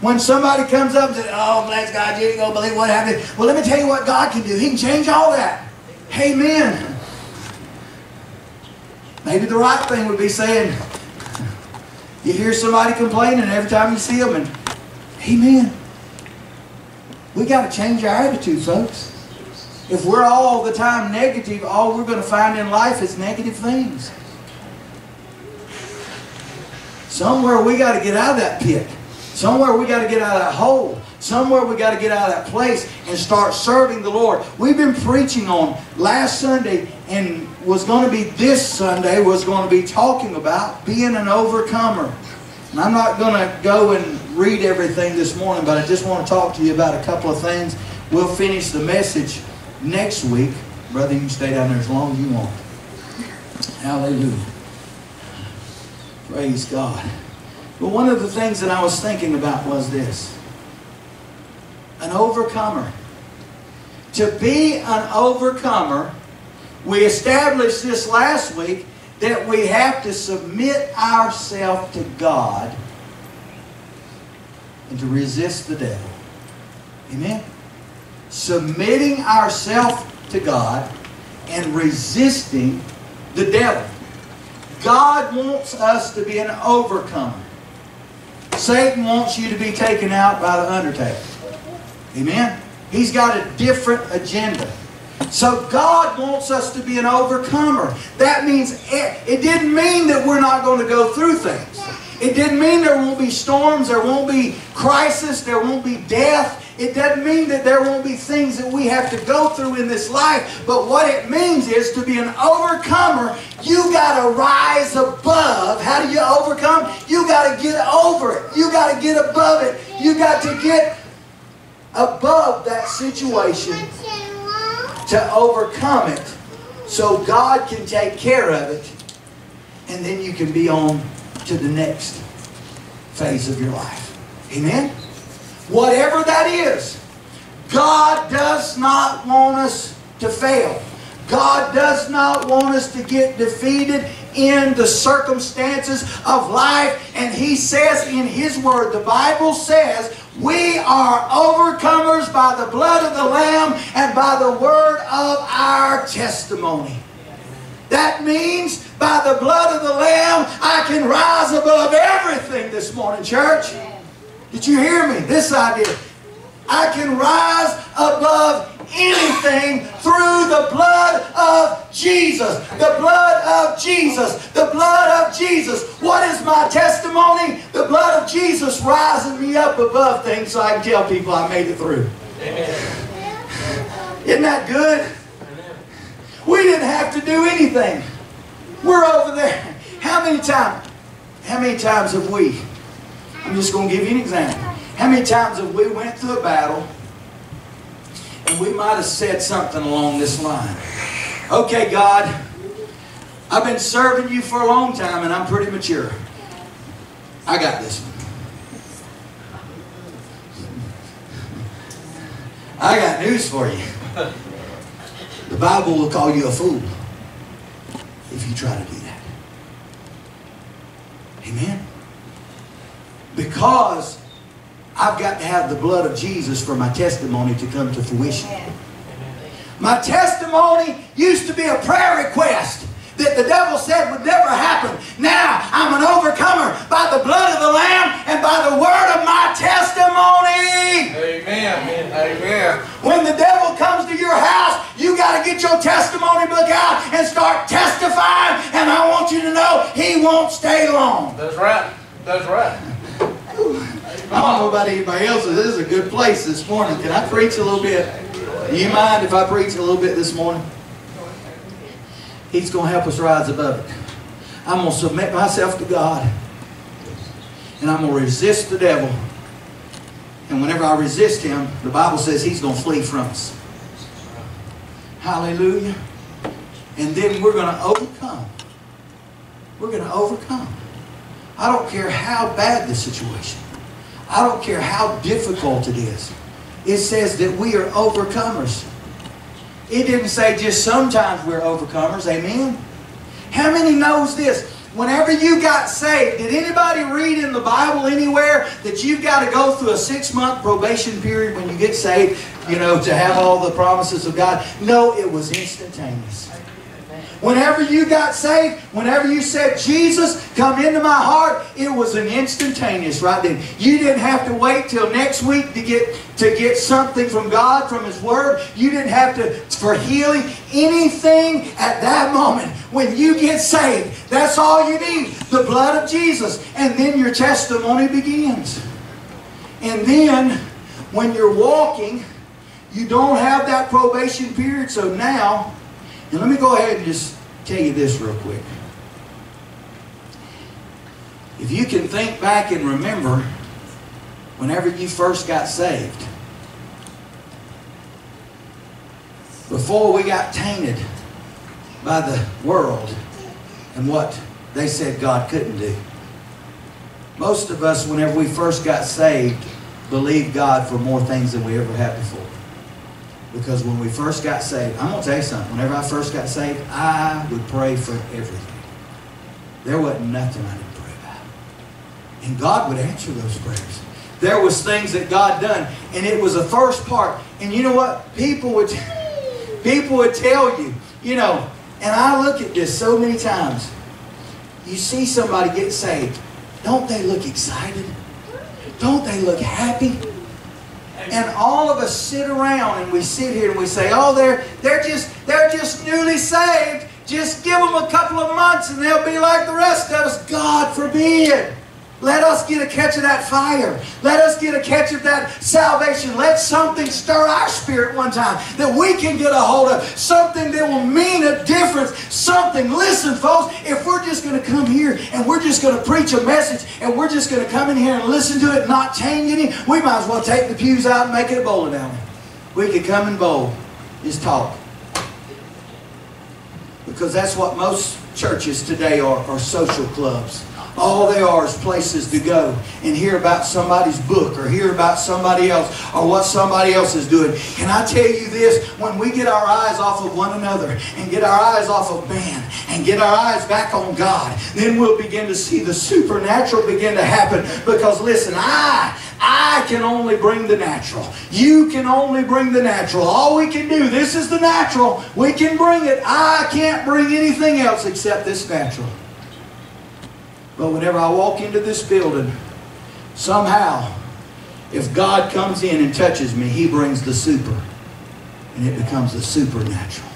When somebody comes up and says, oh, bless God, you ain't going to believe what happened. Well, let me tell you what God can do. He can change all that. Amen. Maybe the right thing would be saying, you hear somebody complaining every time you see them, and amen. We got to change our attitude, folks. If we're all the time negative, all we're going to find in life is negative things. Somewhere we got to get out of that pit. Somewhere we got to get out of that hole. Somewhere we got to get out of that place and start serving the Lord. We've been preaching on last Sunday and was going to be this Sunday was going to be talking about being an overcomer. And I'm not going to go and read everything this morning, but I just want to talk to you about a couple of things. We'll finish the message next week. Brother, you can stay down there as long as you want. Hallelujah. Praise God. But one of the things that I was thinking about was this an overcomer. To be an overcomer, we established this last week that we have to submit ourselves to God and to resist the devil. Amen? Submitting ourselves to God and resisting the devil. God wants us to be an overcomer. Satan wants you to be taken out by the undertaker. Amen? He's got a different agenda. So God wants us to be an overcomer. That means it, it didn't mean that we're not going to go through things. It didn't mean there won't be storms, there won't be crisis, there won't be death. It doesn't mean that there won't be things that we have to go through in this life. But what it means is to be an overcomer, you got to rise above. How do you overcome? You got to get over it. You got to get above it. You got to get above that situation to overcome it so God can take care of it and then you can be on to the next phase of your life. Amen? Whatever that is, God does not want us to fail. God does not want us to get defeated in the circumstances of life. And He says in His Word, the Bible says, we are overcomers by the blood of the Lamb and by the word of our testimony. That means by the blood of the Lamb, I can rise above everything this morning, church. Did you hear me? This idea. I can rise above anything through the blood of Jesus. The blood of Jesus. The blood of Jesus. What is my testimony? The blood of Jesus rising me up above things so I can tell people I made it through. Amen. Isn't that good? We didn't have to do anything. We're over there. How many times? How many times have we? I'm just going to give you an example. How many times have we went through a battle and we might have said something along this line? Okay, God, I've been serving you for a long time and I'm pretty mature. I got this one. I got news for you. The Bible will call you a fool if you try to do that. Amen? Because I've got to have the blood of Jesus for my testimony to come to fruition. My testimony used to be a prayer request that the devil said would never happen. Now I'm an overcomer by the blood of the Lamb and by the word of my testimony. Amen. Amen. When the devil comes to your house, you got to get your testimony book out and start testifying. And I want you to know he won't stay long. That's right. That's right. I don't know about anybody else, but this is a good place this morning. Can I preach a little bit? Do you mind if I preach a little bit this morning? He's going to help us rise above it. I'm going to submit myself to God. And I'm going to resist the devil. And whenever I resist him, the Bible says he's going to flee from us. Hallelujah. And then we're going to overcome. We're going to overcome. I don't care how bad the situation. I don't care how difficult it is. It says that we are overcomers. It didn't say just sometimes we're overcomers. Amen? How many knows this? Whenever you got saved, did anybody read in the Bible anywhere that you've got to go through a six month probation period when you get saved, you know, to have all the promises of God? No, it was instantaneous. Whenever you got saved, whenever you said, Jesus, come into my heart, it was an instantaneous right then. You didn't have to wait till next week to get to get something from God, from His Word. You didn't have to for healing. Anything at that moment when you get saved, that's all you need. The blood of Jesus. And then your testimony begins. And then when you're walking, you don't have that probation period, so now and let me go ahead and just tell you this real quick. If you can think back and remember whenever you first got saved, before we got tainted by the world and what they said God couldn't do. Most of us, whenever we first got saved, believed God for more things than we ever had before. Because when we first got saved, I'm going to tell you something. Whenever I first got saved, I would pray for everything. There wasn't nothing I didn't pray about. And God would answer those prayers. There was things that God done, and it was the first part. And you know what? People would, people would tell you, you know, and I look at this so many times. You see somebody get saved. Don't they look excited? Don't they look happy? And all of us sit around and we sit here and we say, oh, they're, they're, just, they're just newly saved. Just give them a couple of months and they'll be like the rest of us. God forbid. Let us get a catch of that fire. Let us get a catch of that salvation. Let something stir our spirit one time that we can get a hold of. Something that will mean a difference. Something. Listen, folks, if we're just going to come here and we're just going to preach a message and we're just going to come in here and listen to it, not change any, we might as well take the pews out and make it a bowling alley. We could come and bowl. Just talk. Because that's what most churches today are, are social clubs. All they are is places to go and hear about somebody's book or hear about somebody else or what somebody else is doing. Can I tell you this? When we get our eyes off of one another and get our eyes off of man and get our eyes back on God, then we'll begin to see the supernatural begin to happen. Because listen, I, I can only bring the natural. You can only bring the natural. All we can do, this is the natural. We can bring it. I can't bring anything else except this natural. But whenever I walk into this building, somehow, if God comes in and touches me, He brings the super. And it becomes the supernatural.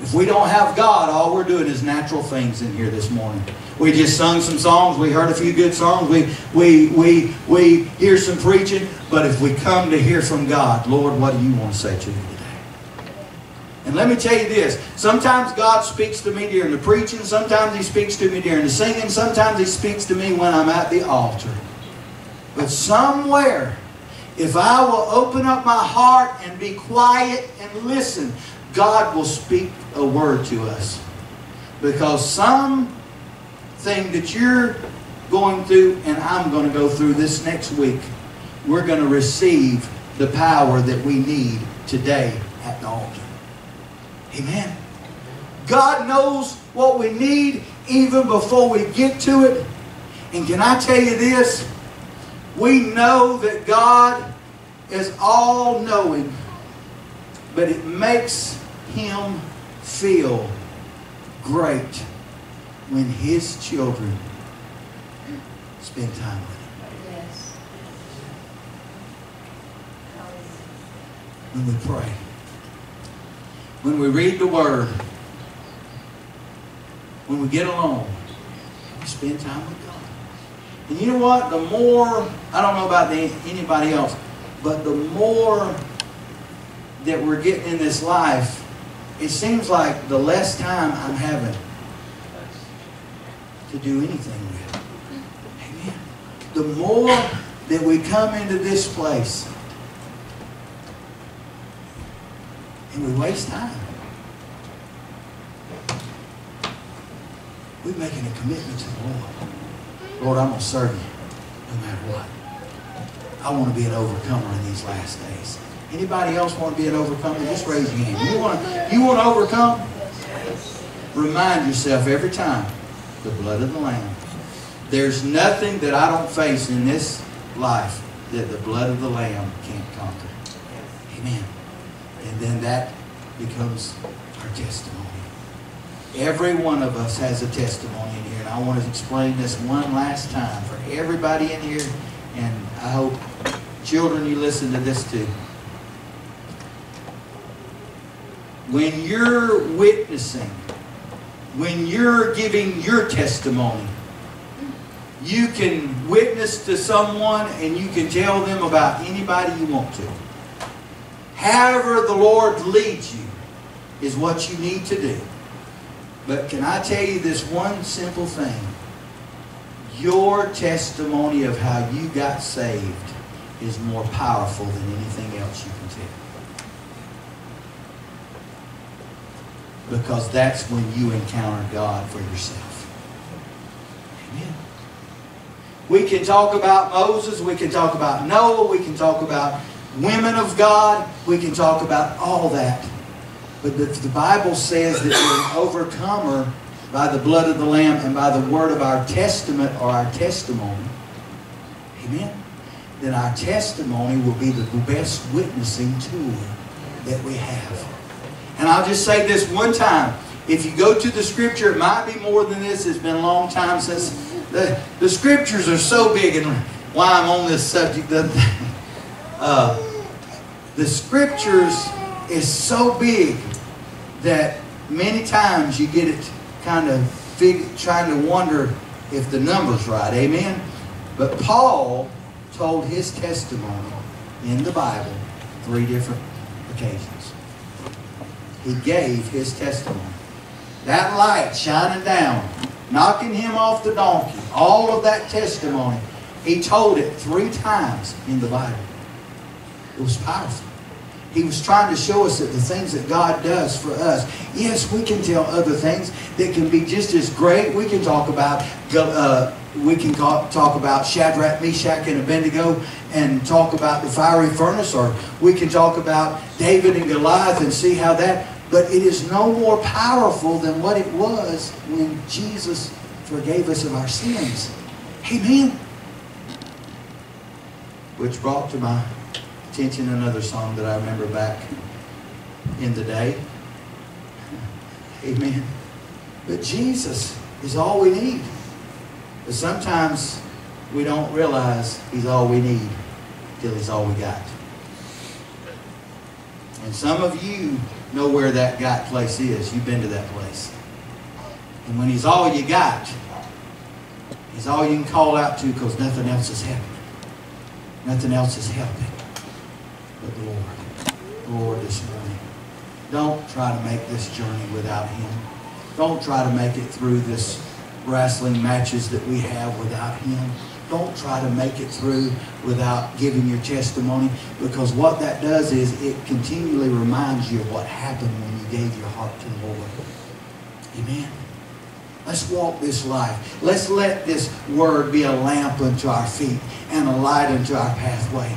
If we don't have God, all we're doing is natural things in here this morning. We just sung some songs. We heard a few good songs. We, we, we, we hear some preaching. But if we come to hear from God, Lord, what do you want to say to me? And let me tell you this. Sometimes God speaks to me during the preaching. Sometimes He speaks to me during the singing. Sometimes He speaks to me when I'm at the altar. But somewhere, if I will open up my heart and be quiet and listen, God will speak a word to us. Because something that you're going through and I'm going to go through this next week, we're going to receive the power that we need today at the altar. Amen. God knows what we need even before we get to it. And can I tell you this? We know that God is all knowing, but it makes Him feel great when His children spend time with Him. Yes. When we pray when we read the Word, when we get alone, we spend time with God. And you know what? The more, I don't know about the, anybody else, but the more that we're getting in this life, it seems like the less time I'm having to do anything with. Amen. The more that we come into this place, and we waste time. We're making a commitment to the Lord. Lord, I'm going to serve you no matter what. I want to be an overcomer in these last days. Anybody else want to be an overcomer? Just raise your hand. You want to, you want to overcome? Remind yourself every time The blood of the Lamb. There's nothing that I don't face in this life that the blood of the Lamb can't conquer. Amen. And then that becomes our testimony. Every one of us has a testimony in here, and I want to explain this one last time for everybody in here, and I hope children you listen to this too. When you're witnessing, when you're giving your testimony, you can witness to someone and you can tell them about anybody you want to. However the Lord leads you is what you need to do. But can I tell you this one simple thing? Your testimony of how you got saved is more powerful than anything else you can tell. Because that's when you encounter God for yourself. Amen. We can talk about Moses, we can talk about Noah, we can talk about women of God, we can talk about all that. But the, the Bible says that we're an overcomer by the blood of the Lamb and by the word of our testament or our testimony. Amen. Then our testimony will be the best witnessing tool that we have. And I'll just say this one time. If you go to the scripture, it might be more than this. It's been a long time since the, the scriptures are so big and why I'm on this subject. The, uh, the scriptures is so big that many times you get it kind of fig, trying to wonder if the number's right. Amen? But Paul told his testimony in the Bible three different occasions. He gave his testimony. That light shining down, knocking him off the donkey, all of that testimony, he told it three times in the Bible. It was powerful. He was trying to show us that the things that God does for us, yes, we can tell other things that can be just as great. We can talk about uh, we can talk about Shadrach, Meshach, and Abednego and talk about the fiery furnace, or we can talk about David and Goliath and see how that. But it is no more powerful than what it was when Jesus forgave us of our sins. Amen. Which brought to my attention another song that I remember back in the day. Amen. But Jesus is all we need. But sometimes we don't realize He's all we need till He's all we got. And some of you know where that got place is. You've been to that place. And when He's all you got, He's all you can call out to because nothing else is happening. Nothing else is helping but the Lord. Lord this morning. Don't try to make this journey without Him. Don't try to make it through this wrestling matches that we have without Him. Don't try to make it through without giving your testimony because what that does is it continually reminds you of what happened when you gave your heart to the Lord. Amen. Let's walk this life. Let's let this word be a lamp unto our feet and a light unto our pathway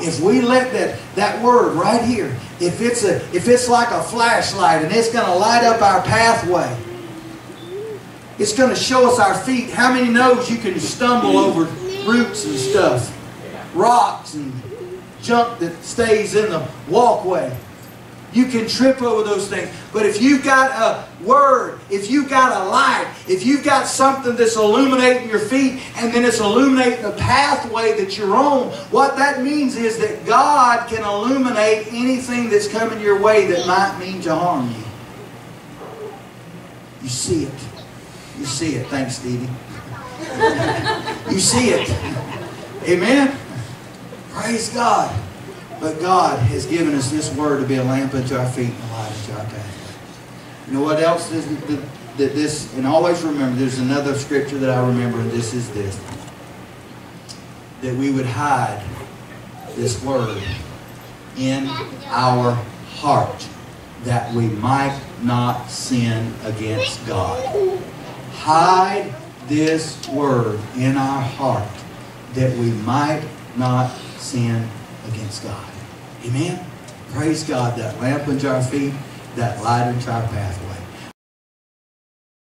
if we let that, that word right here, if it's, a, if it's like a flashlight and it's going to light up our pathway, it's going to show us our feet. How many knows you can stumble over roots and stuff, rocks and junk that stays in the walkway. You can trip over those things. But if you've got a word, if you've got a light, if you've got something that's illuminating your feet and then it's illuminating the pathway that you're on, what that means is that God can illuminate anything that's coming your way that might mean to harm you. You see it. You see it. Thanks, Stevie. you see it. Amen. Praise God. But God has given us this word to be a lamp unto our feet and a light unto our path. You know what else is that this, and always remember, there's another scripture that I remember, and this is this. That we would hide this word in our heart that we might not sin against God. Hide this word in our heart that we might not sin against God. Amen? Praise God. That lamp unto our feet, that light unto our pathway.